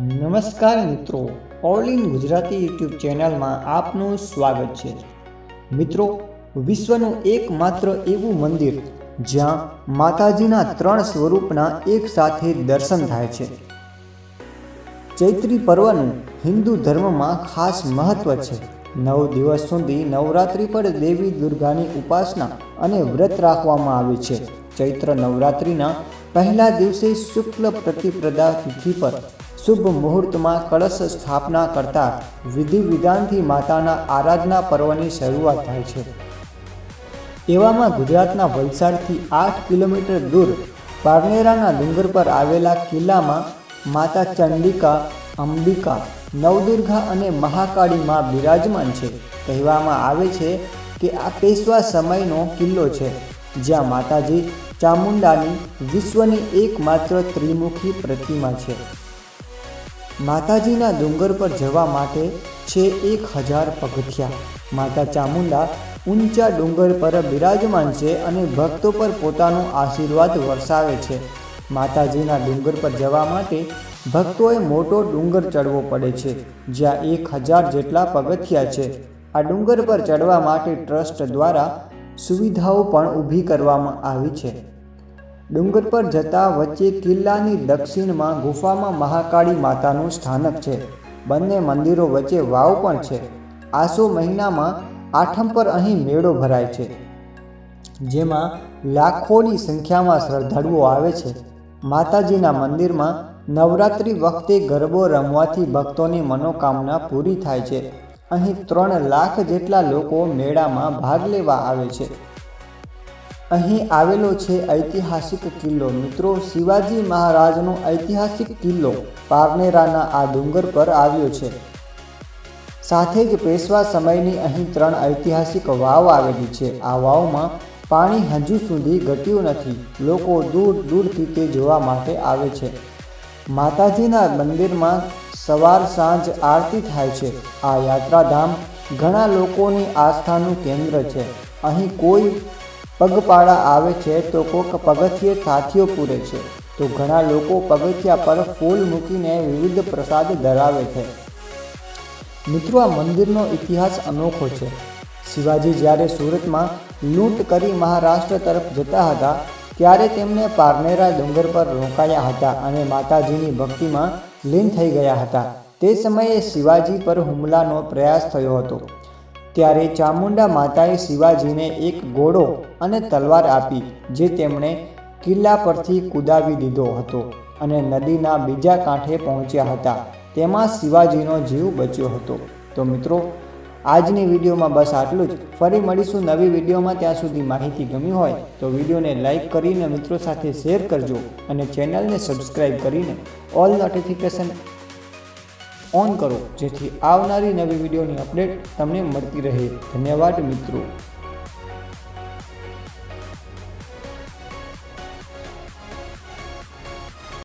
નમસ્કાર મિત્રો all in Gujarati YouTube ચેનલમાં આપનું સ્વાગત છે. મિત્રો, વિશ્વનું એકમાત્ર એવું મંદિર જ્યાં માતાજીના ત્રણ સ્વરૂપના એક સાથે દર્શન થાય છે. ચૈત્રી પર્વનું હિન્દુ ધર્મમાં ખાસ મહત્વ છે. નવ દિવસ સુધી નવરાત્રિ પર દેવી દુર્ગાની ઉપાસના અને વ્રત રાખવામાં આવે છે. ચૈત્ર નવરાત્રિના પહેલા દિવસે શુક્લ પ્રતિપ્રદા તિથિ પર શુભ મુહૂર્તમાં કળશ સ્થાપના કરતા વિધિ વિધાનથી માતાના આરાધના પર્વની શરૂઆત થાય છે. એવામાં ગુજરાતના વલસાડથી આઠ કિલોમીટર દૂર પારનેરાના ડુંગર પર આવેલા કિલ્લામાં માતા ચંડિકા, અંબિકા, નવદુર્ગા અને મહાકાળીમાં બિરાજમાન છે. કહેવામાં આવે છે કે આ પેશવા સમયનો કિલ્લો છે, જ્યાં માતાજી ચામુંડાની વિશ્વની એકમાત્ર ત્રિમુખી પ્રતિમા છે. માતાજીના ડુંગર પર જવા માટે છે એક હજાર પગથિયા. માતા ચામુંડા ઊંચા ડુંગર પર બિરાજમાન છે અને ભક્તો પર પોતાનો આશીર્વાદ વરસાવે છે. માતાજીના ડુંગર પર જવા માટે ભક્તોએ મોટો ડુંગર ચડવો પડે છે, જ્યાં એક હજાર જેટલા પગથિયા છે. આ ડુંગર પર ચડવા માટે ટ્રસ્ટ દ્વારા સુવિધાઓ પણ ઊભી કરવામાં આવી છે. ડુંગર પર જતા વચ્ચે કિલ્લાની દક્ષિણમાં ગુફામાં મહાકાળી માતાનું સ્થાનક છે. બંને મંદિરો વચ્ચે વાવ પણ છે. આસો મહિનામાં આઠમ પર અહીં મેળો ભરાય છે, જેમાં લાખોની સંખ્યામાં શ્રદ્ધાળુઓ આવે છે. માતાજીના મંદિરમાં નવરાત્રિ વખતે ગરબો રમવાથી ભક્તોની મનોકામના પૂરી થાય છે. અહીં ત્રણ લાખ જેટલા લોકો મેળામાં ભાગ લેવા આવે છે. અહીં આવેલો છે ઐતિહાસિક કિલ્લો. મિત્રો, શિવાજી મહારાજનો ઐતિહાસિક કિલ્લો પારનેરાના આ ડુંગર પર આવ્યો છે. સાથે જ પેશવા સમયની અહીં ત્રણ ઐતિહાસિક વાવ આવેલી છે. આ વાવમાં પાણી હજુ સુધી ઘટ્યું નથી. લોકો દૂર દૂરથી તે જોવા માટે આવે છે. માતાજીના મંદિરમાં સવાર સાંજ આરતી થાય છે. આ યાત્રાધામ ઘણા લોકોની આસ્થાનું કેન્દ્ર છે. અહીં કોઈ પગપાળા આવે છે તો કોઈક પગથિયે સાથીઓ પૂરે છે. તો ઘણા લોકો પગથિયા પર ફૂલ મૂકીને વિવિધ પ્રસાદ ધરાવે છે. મિત્રો, આ મંદિરનો ઇતિહાસ અનોખો છે. શિવાજી જ્યારે સુરતમાં લૂંટ કરી મહારાષ્ટ્ર તરફ જતા હતા, ત્યારે તેમને પારનેરા ડુંગર પર રોકાયા હતા અને માતાજીની ભક્તિમાં લીન થઈ ગયા હતા. તે સમયે શિવાજી પર હુમલાનો પ્રયાસ થયો હતો. ત્યારે ચામુંડા માતાએ શિવાજીને એક ઘોડો અને તલવાર આપી, જે તેમણે કિલ્લા પરથી કુદાવી દીધો હતો અને નદીના બીજા કાંઠે પહોંચ્યા હતા. તેમાં શિવાજીનો જીવ બચ્યો હતો. તો મિત્રો, આજની વિડીયોમાં બસ આટલું જ. ફરી મળીશું નવી વિડીયોમાં. ત્યાં સુધી માહિતી ગમી હોય તો વિડીયોને લાઇક કરીને મિત્રો સાથે શેર કરજો અને ચેનલને સબસ્ક્રાઈબ કરીને ઓલ નોટિફિકેશન ઓન કરો જેથી આવનારી નવી વિડીયોની અપડેટ તમને મળતી રહે. ધન્યવાદ મિત્રો.